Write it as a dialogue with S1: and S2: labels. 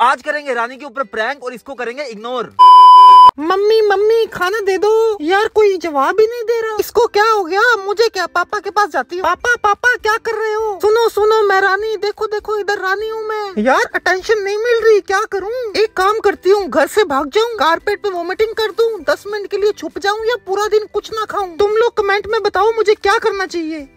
S1: आज करेंगे रानी के ऊपर प्रैंक और इसको करेंगे इग्नोर।
S2: मम्मी मम्मी, खाना दे दो। यार, कोई जवाब ही नहीं दे रहा। इसको क्या हो गया? मुझे क्या? पापा के पास जाती हूँ। पापा पापा, क्या कर रहे हो? सुनो सुनो, मैं रानी। देखो देखो, इधर रानी हूँ मैं। यार अटेंशन नहीं मिल रही। क्या करूँ? एक काम करती हूँ, घर से भाग जाऊँ कारपेट पे वोमिटिंग कर दूँ, दस मिनट के लिए छुप जाऊँ या पूरा दिन कुछ ना खाऊं। तुम लोग कमेंट में बताओ मुझे क्या करना चाहिए।